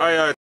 哎呀